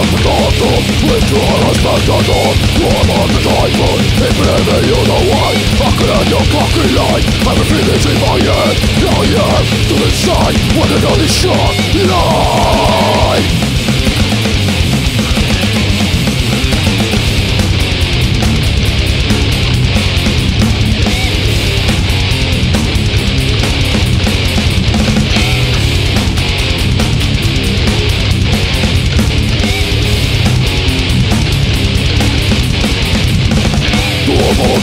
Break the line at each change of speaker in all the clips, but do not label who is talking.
Oddatów Wycierasz bezdatów Woman diamond I believe you know why I can your cocky light Everything is in my head. I have to decide side What an only shot. Life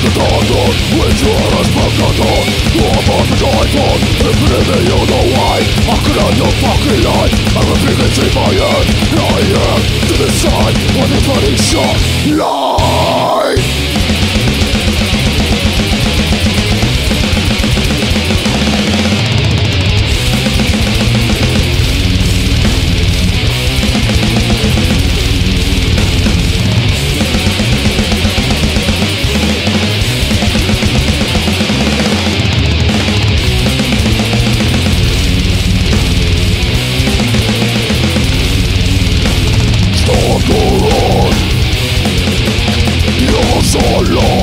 the With your respectator on are to die If you live you I could end your fucking life Everything in my hand I am to decide What is running short Life solo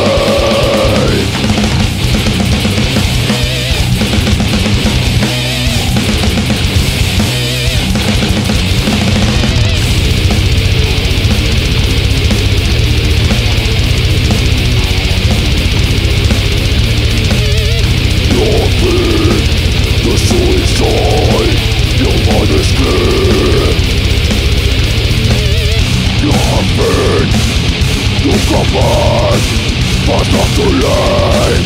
to command, but not to learn.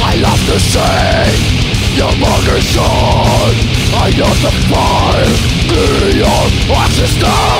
I love to sing your mother's song. I love the fire, your existence.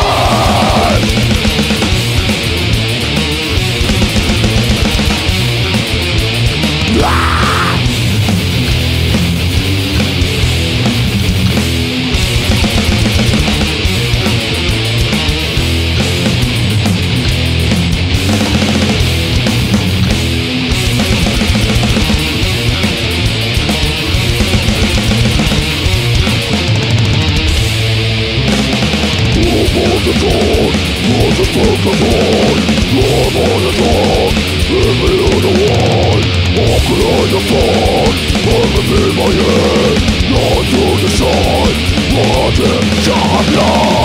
Not to decide what it shall be